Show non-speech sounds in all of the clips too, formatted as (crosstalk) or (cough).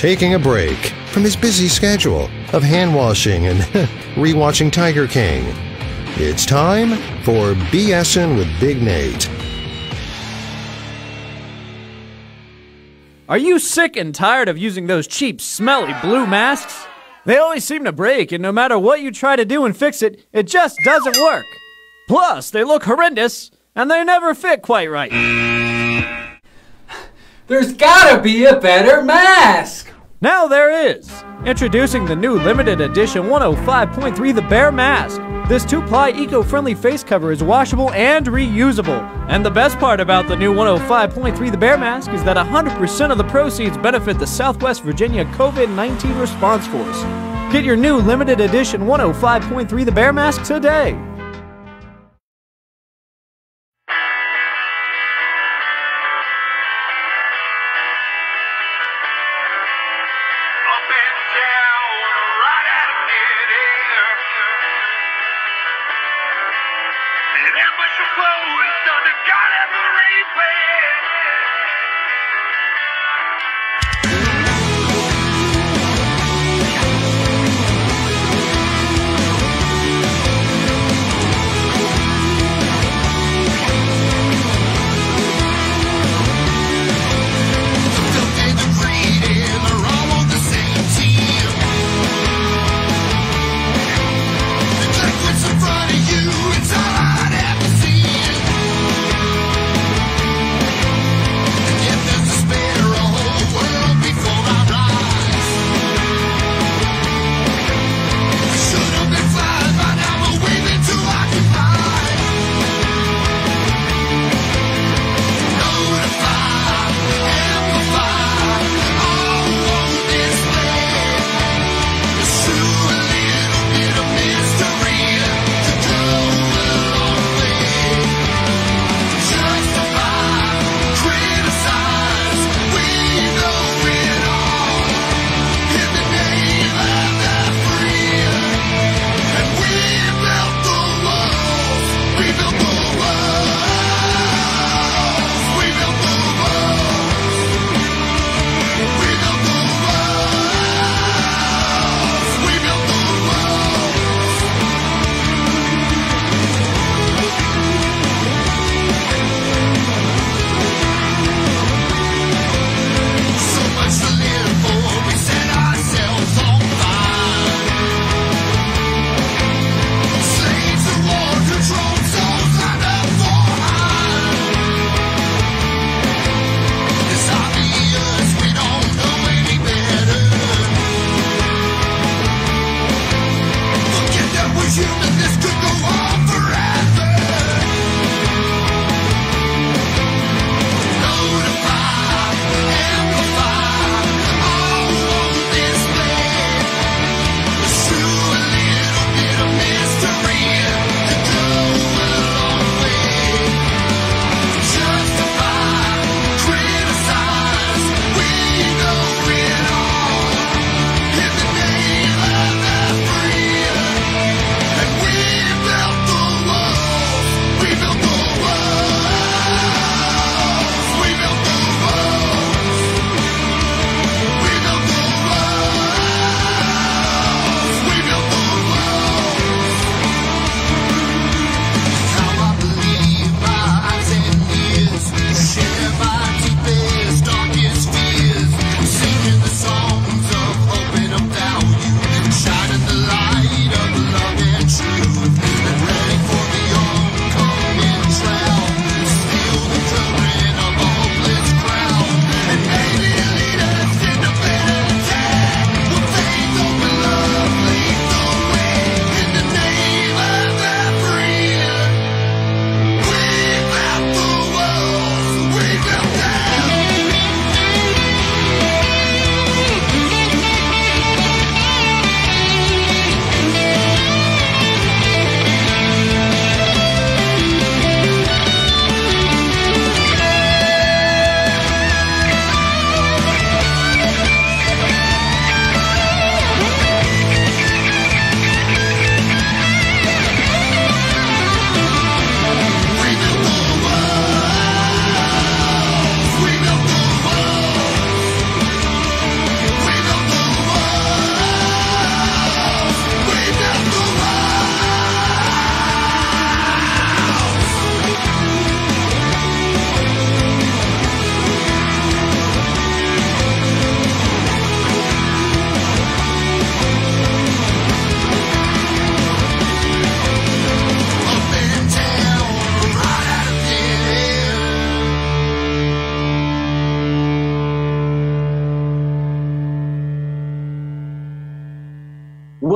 taking a break from his busy schedule of hand washing and (laughs) rewatching Tiger King. It's time for BSing with Big Nate. Are you sick and tired of using those cheap, smelly blue masks? They always seem to break, and no matter what you try to do and fix it, it just doesn't work. Plus, they look horrendous, and they never fit quite right. There's gotta be a better mask! Now there is! Introducing the new limited edition 105.3 The Bear Mask. This two ply eco friendly face cover is washable and reusable. And the best part about the new 105.3 The Bear Mask is that 100% of the proceeds benefit the Southwest Virginia COVID 19 Response Force. Get your new limited edition 105.3 The Bear Mask today. That much of flow is to God the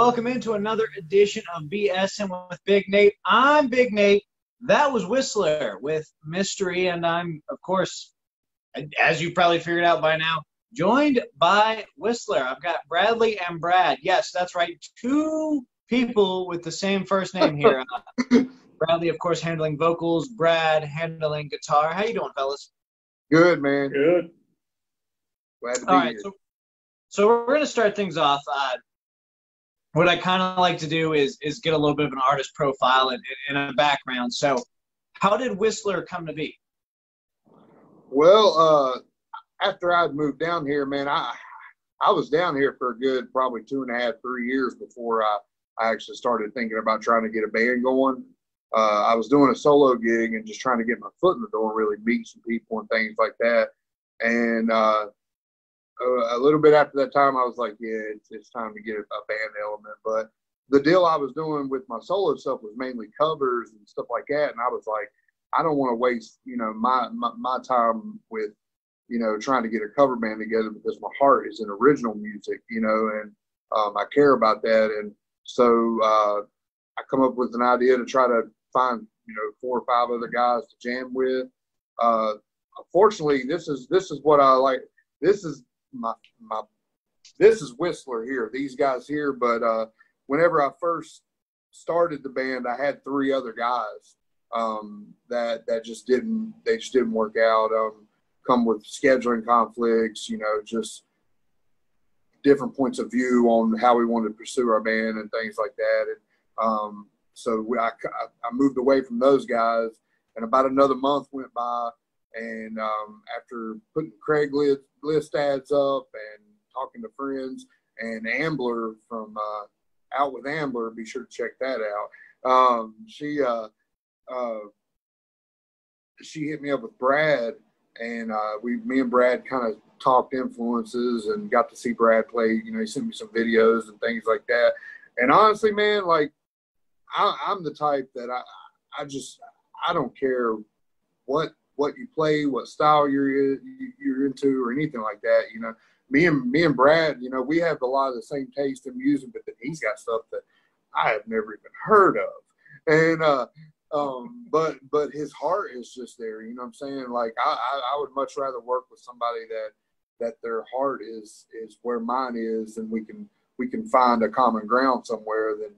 welcome into another edition of BSing with Big Nate. I'm Big Nate. That was Whistler with Mystery, and I'm, of course, as you probably figured out by now, joined by Whistler. I've got Bradley and Brad. Yes, that's right. Two people with the same first name (laughs) here. Uh, Bradley, of course, handling vocals. Brad handling guitar. How you doing, fellas? Good, man. Good. Glad to be All right, here. so, so we're going to start things off. Uh, what I kind of like to do is is get a little bit of an artist profile and, and a background. So, how did Whistler come to be? Well, uh, after I'd moved down here, man, I I was down here for a good probably two and a half, three years before I, I actually started thinking about trying to get a band going. Uh, I was doing a solo gig and just trying to get my foot in the door really meet some people and things like that. And uh, a, a little bit after that time, I was like, yeah, it's, it's time to get a, a band element. But the deal I was doing with my solo stuff was mainly covers and stuff like that. And I was like, I don't want to waste, you know, my, my, my time with, you know, trying to get a cover band together because my heart is in original music, you know, and um, I care about that. And so uh, I come up with an idea to try to find, you know, four or five other guys to jam with. Uh, unfortunately, this is this is what I like. This is my my this is Whistler here. These guys here, but uh, whenever I first started the band, I had three other guys um, that that just didn't they just didn't work out. Um, come with scheduling conflicts, you know, just different points of view on how we wanted to pursue our band and things like that. And um, so we, I, I moved away from those guys, and about another month went by. And um, after putting Craigslist list ads up and talking to friends and Ambler from uh, Out with Ambler, be sure to check that out. Um, she uh, uh, she hit me up with Brad, and uh, we, me and Brad, kind of talked influences and got to see Brad play. You know, he sent me some videos and things like that. And honestly, man, like I, I'm the type that I, I just, I don't care what what you play, what style you're you're into, or anything like that. You know, me and me and Brad, you know, we have a lot of the same taste in music, but then he's got stuff that I have never even heard of. And uh, um, but but his heart is just there. You know what I'm saying? Like I, I, I would much rather work with somebody that that their heart is is where mine is, and we can we can find a common ground somewhere than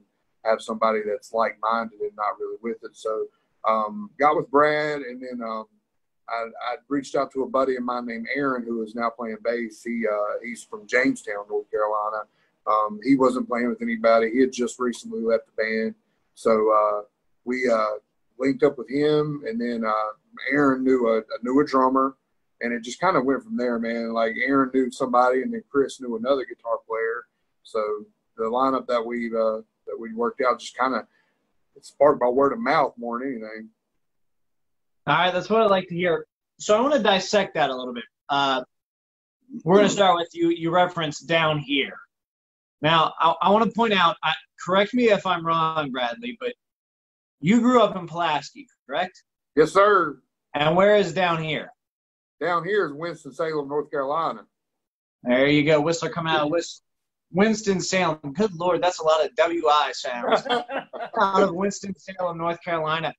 have somebody that's like minded and not really with it. So um, got with Brad, and then um, I, I reached out to a buddy of mine named Aaron, who is now playing bass. He uh, he's from Jamestown, North Carolina. Um, he wasn't playing with anybody. He had just recently left the band, so uh, we uh, linked up with him, and then uh, Aaron knew a, knew a drummer, and it just kind of went from there, man. Like Aaron knew somebody, and then Chris knew another guitar player. So the lineup that we uh, that we worked out just kind of it's sparked by word of mouth more than anything. All right, that's what I'd like to hear. So I want to dissect that a little bit. Uh, we're going to start with you. You referenced down here. Now, I, I want to point out. I, correct me if I'm wrong, Bradley, but you grew up in Pulaski, correct? Yes, sir. And where is down here? Down here is Winston Salem, North Carolina. There you go. Whistler coming out of Whist- Winston Salem. Good lord, that's a lot of WI sounds. (laughs) out of Winston Salem, North Carolina.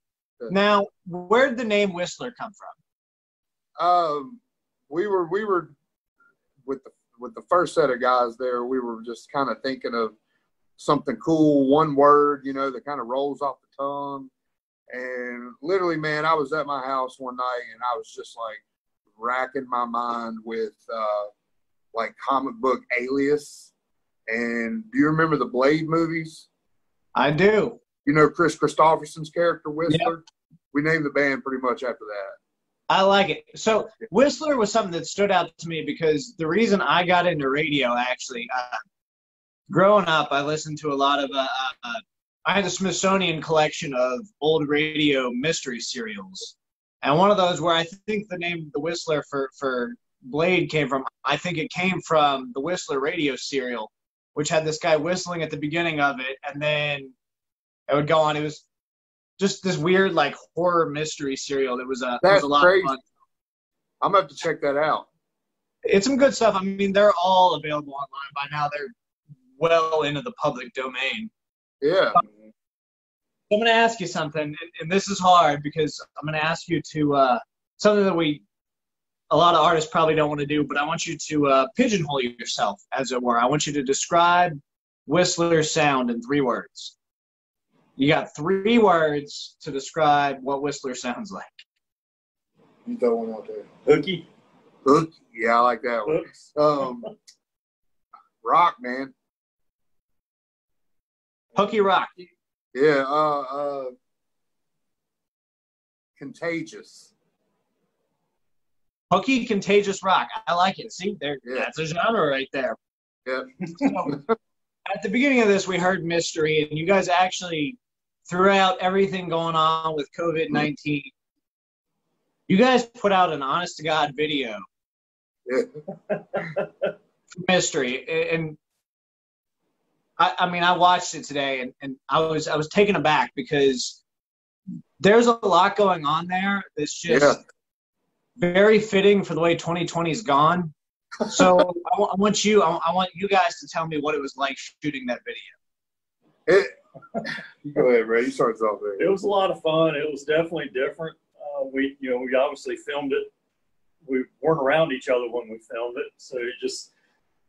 Now, where did the name Whistler come from? Um, we were we were with the with the first set of guys there. We were just kind of thinking of something cool, one word, you know, that kind of rolls off the tongue. And literally, man, I was at my house one night and I was just like racking my mind with uh, like comic book Alias. And do you remember the Blade movies? I do. You know Kris Kristofferson's character Whistler. We named the band pretty much after that. I like it. So Whistler was something that stood out to me because the reason I got into radio actually, uh, growing up, I listened to a lot of. Uh, uh, I had a Smithsonian collection of old radio mystery serials, and one of those where I think the name the Whistler for for Blade came from. I think it came from the Whistler radio serial, which had this guy whistling at the beginning of it, and then it would go on. It was just this weird like horror mystery serial that was a, it was That's a lot crazy. of fun. I'm gonna have to check that out. It's some good stuff. I mean, they're all available online by now. They're well into the public domain. Yeah. I'm going to ask you something, and, and this is hard because I'm going to ask you to uh, something that we, a lot of artists probably don't want to do, but I want you to uh, pigeonhole yourself, as it were. I want you to describe Whistler's sound in three words. You got three words to describe what Whistler sounds like. You throw one out there. Hooky. Hook. Yeah, I like that one. Hooks. Um, rock, man. Hooky Rock. Yeah. Uh, uh, contagious. Hooky Contagious Rock. I like it. See, there, Yeah. that's a genre right there. Yeah. (laughs) So, at the beginning of this, we heard mystery, and you guys actually, throughout everything going on with COVID 19, you guys put out an honest to God video Yeah. mystery. And I, I mean, I watched it today, and, and I was I was taken aback because there's a lot going on there that's just Yeah. very fitting for the way 2020's gone. So I, want you, I, I want you guys to tell me what it was like shooting that video. It, you (laughs) go ahead, Ray. You start us off there. It was a lot of fun. It was definitely different. Uh, we, you know, we obviously filmed it. We weren't around each other when we filmed it, so you just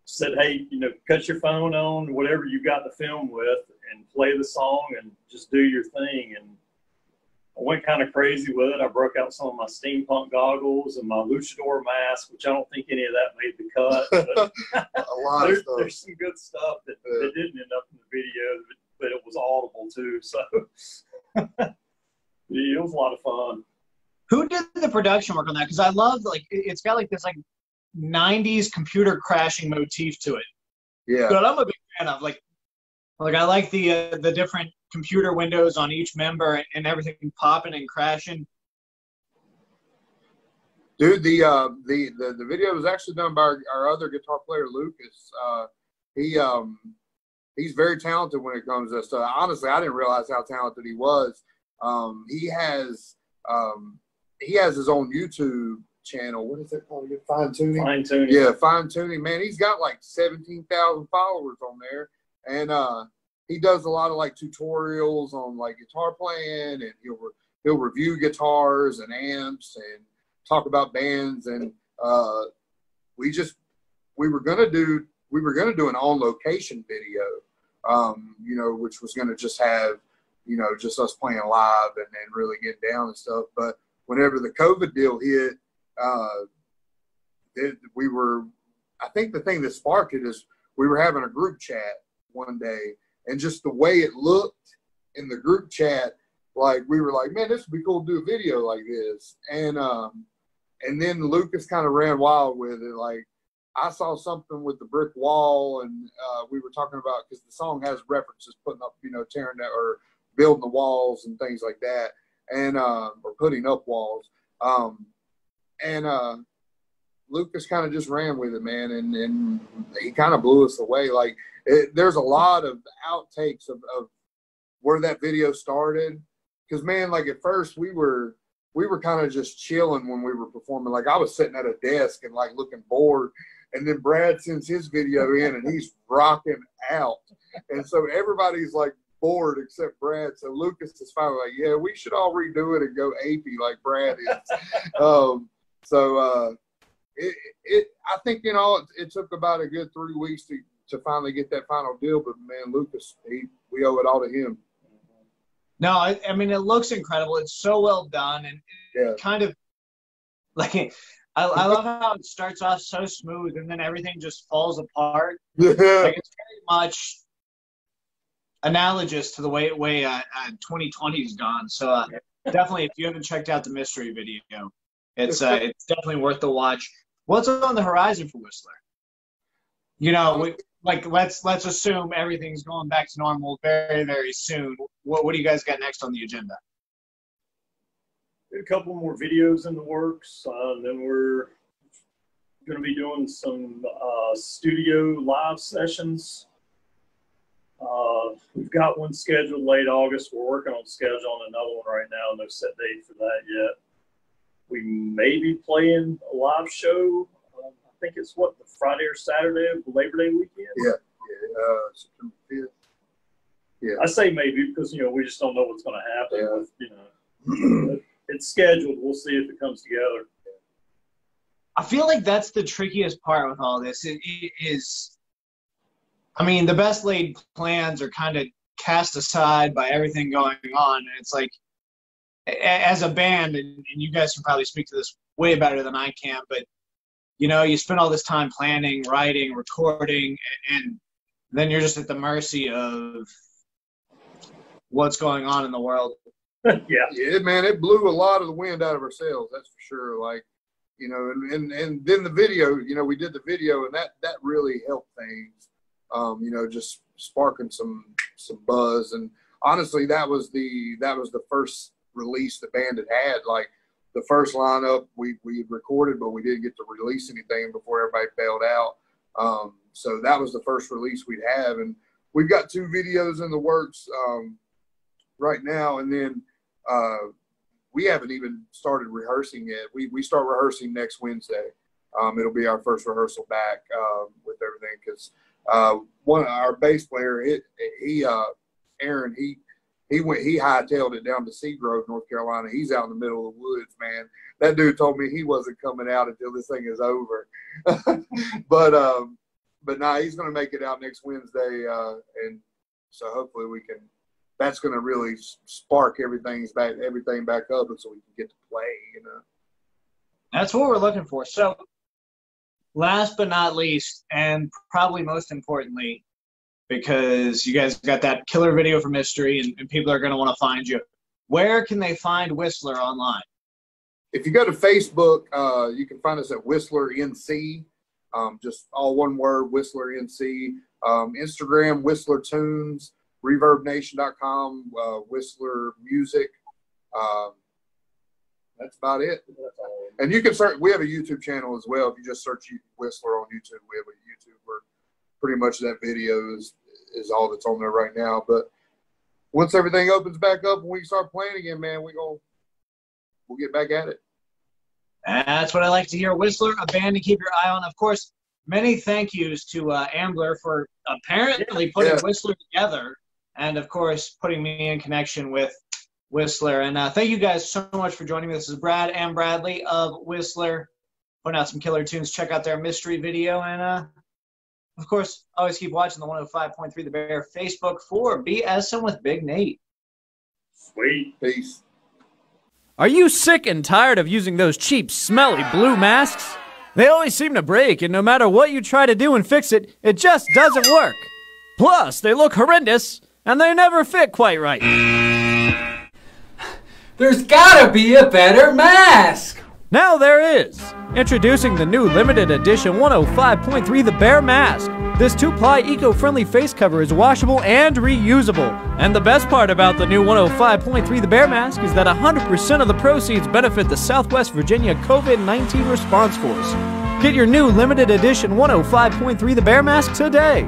said, "Hey, you know, cut your phone on, whatever you got the film with, and play the song, and just do your thing." And I went kind of crazy with it. I broke out some of my steampunk goggles and my luchador mask, which I don't think any of that made the cut. But (laughs) A lot of there's, stuff. there's some good stuff that, Yeah. that didn't end up in the video, but, but it was audible too. So (laughs) yeah, it was a lot of fun. Who did the production work on that? Because I love like it- it's got like this like 90s computer crashing motif to it. Yeah. But I'm a big fan of like like I like the uh, the different computer windows on each member and, and everything popping and crashing. Dude, the uh, the, the the video was actually done by our, our other guitar player, Lucas. Uh, he um, he's very talented when it comes to that stuff. Honestly, I didn't realize how talented he was. Um, he has um, he has his own YouTube channel. What is it called? Fine tuning. Fine tuning. Yeah, fine tuning. Man, he's got like seventeen thousand followers on there, and uh, he does a lot of like tutorials on like guitar playing, and he'll re- he'll review guitars and amps and talk about bands. And uh, we just we were gonna do we were gonna do an on location video, um, you know, which was gonna just have you know just us playing live and, and really getting down and stuff. But whenever the COVID deal hit. Uh, it, we were i think the thing that sparked it is we were having a group chat one day and just the way it looked in the group chat like we were like man this would be cool to do a video like this and um and then lucas kind of ran wild with it like i saw something with the brick wall and uh, we were talking about because the song has references putting up you know tearing that or building the walls and things like that and uh, or putting up walls um and uh Lucas kind of just ran with it, man, and, and he kind of blew us away. Like, it, there's a lot of outtakes of, of where that video started. Because, man, like at first we were we were kind of just chilling when we were performing. Like I was sitting at a desk and like looking bored, and then Brad sends his video in and he's rocking out, and so everybody's like bored except Brad. So Lucas is finally like, yeah, we should all redo it and go AP like Brad is. (laughs) um, so. uh it, it I think you know it, it took about a good three weeks to, to finally get that final deal. But man, Lucas, he, we owe it all to him. No, I, I mean it looks incredible. It's so well done, and Yeah. kind of like I, I love how it starts off so smooth, and then everything just falls apart. (laughs) Yeah, Like it's very much analogous to the way way uh, uh, 2020's gone. So uh, definitely, if you haven't checked out the mystery video, it's (laughs) uh, it's definitely worth the watch. What's on the horizon for Whistler? You know, we, like let's let's assume everything's going back to normal very very soon. What what do you guys got next on the agenda? a couple more videos in the works. Uh, and then we're going to be doing some uh, studio live sessions. Uh, we've got one scheduled late August. We're working on scheduling another one right now. No set date for that yet. We may be playing a live show. I think it's what the Friday or Saturday of Labor Day weekend. Yeah. Yeah, uh, September fifth. Yeah. I say maybe because you know we just don't know what's going to happen. Yeah. With, you know, (clears throat) it's scheduled. We'll see if it comes together. I feel like that's the trickiest part with all this. It, it is, I mean, the best laid plans are kind of cast aside by everything going on, and it's like, a- as a band, and, and you guys can probably speak to this way better than I can, but you know, you spend all this time planning, writing, recording, and, and then you're just at the mercy of what's going on in the world. (laughs) yeah. Yeah, man, it blew a lot of the wind out of our sails. That's for sure. Like, you know, and and, and then the video, you know, we did the video, and that that really helped things. Um, you know, just sparking some some buzz, and honestly, that was the that was the first release the band had had. Like the first lineup, we we recorded, but we didn't get to release anything before everybody bailed out. Um, so that was the first release we'd have, and we've got two videos in the works um, right now, and then uh, we haven't even started rehearsing yet. We we start rehearsing next Wednesday. Um, it'll be our first rehearsal back um, with everything because uh, one of our bass player, it, he uh, Aaron, he he went he hightailed it down to Seagrove, North Carolina. He's out in the middle of the woods, man. That dude told me he wasn't coming out until this thing is over. (laughs) but um, but nah, he's going to make it out next Wednesday, uh, and so hopefully we can that's going to really spark everything's back everything back up, and so we can get to play. You know. That's what we're looking for. So, last but not least, and probably most importantly, because you guys got that killer video for Mystery and, and people are going to want to find you, where can they find Whistler online? If you go to Facebook, uh, you can find us at Whistler NC, um, just all one word, Whistler NC. Um, Instagram, Whistler Tunes, ReverbNation.com, uh, Whistler Music. Um, that's about it. And you can search. We have a YouTube channel as well. If you just search Whistler on YouTube, we have a YouTube where pretty much that video is is all that's on there right now. But once everything opens back up and we start playing again, man, we gonna we'll get back at it. That's what I like to hear. Whistler, a band to keep your eye on. Of course, many thank yous to uh, Ambler for apparently putting Yeah. Whistler together, and of course, putting me in connection with Whistler. And uh, thank you guys so much for joining me. This is Brad and Bradley of Whistler, putting out some killer tunes. Check out their mystery video, and uh, of course, always keep watching the 105.3 The Bear Facebook for BSing with Big Nate. Sweet. Peace. Are you sick and tired of using those cheap, smelly blue masks? They always seem to break, and no matter what you try to do and fix it, it just doesn't work. Plus, they look horrendous, and they never fit quite right. There's gotta be a better mask! Now there is! Introducing the new limited edition 105.3 The Bear Mask. This two ply eco friendly face cover is washable and reusable. And the best part about the new 105.3 The Bear Mask is that 100% of the proceeds benefit the Southwest Virginia COVID 19 Response Force. Get your new limited edition 105.3 The Bear Mask today.